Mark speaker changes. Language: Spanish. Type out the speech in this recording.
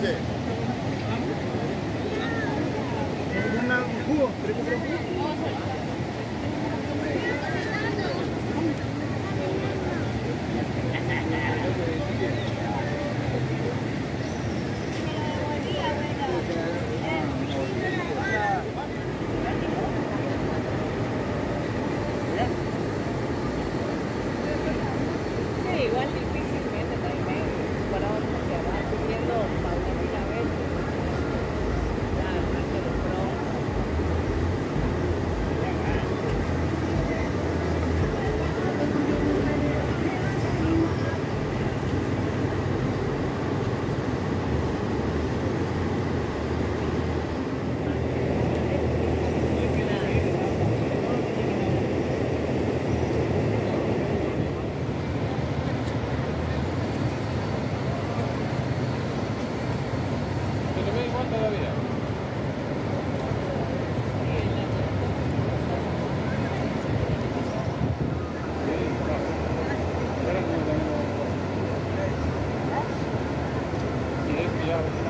Speaker 1: dice?
Speaker 2: ¿Un jugo? todavía? Yeah.